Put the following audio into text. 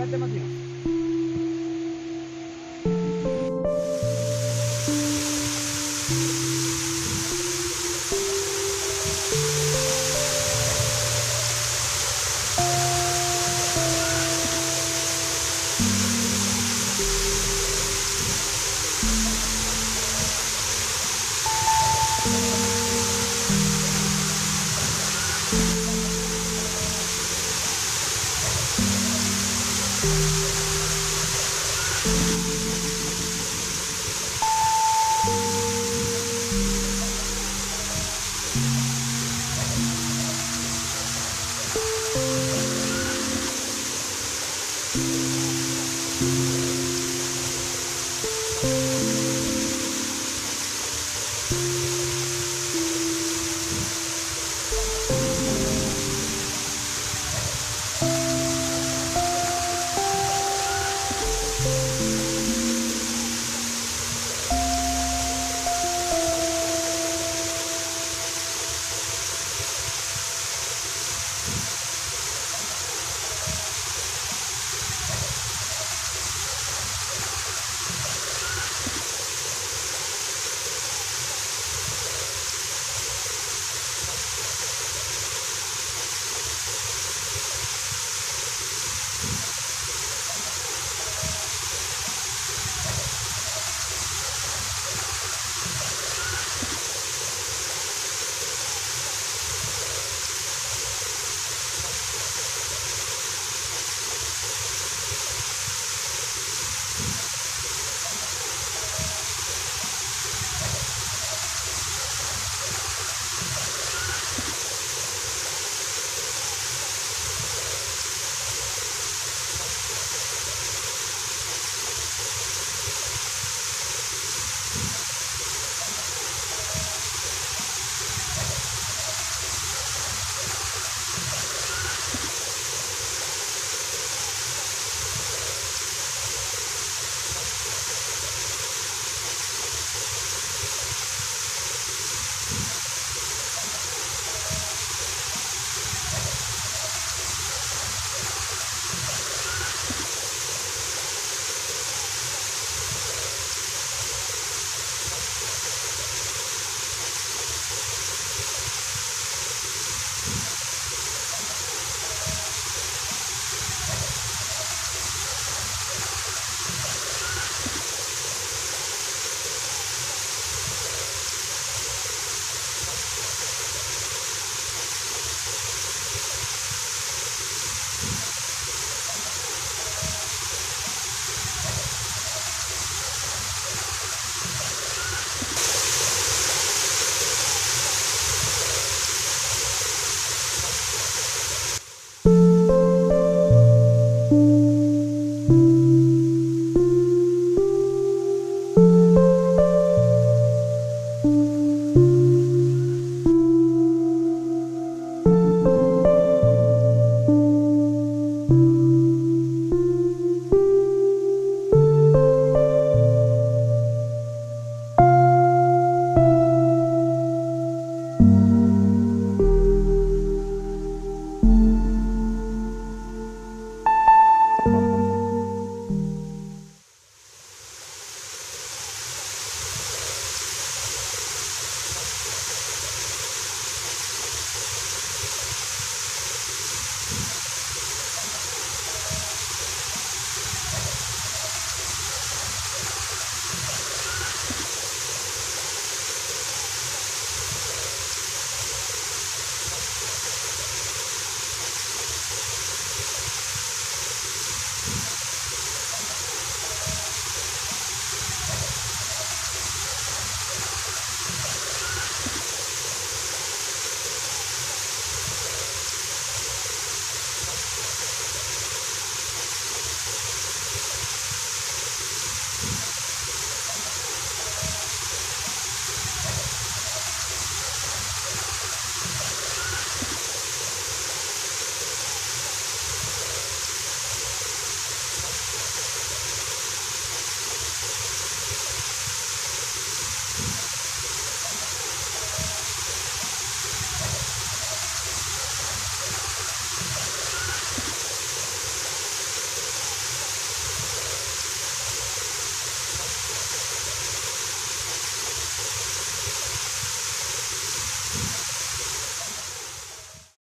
Vete, Matías.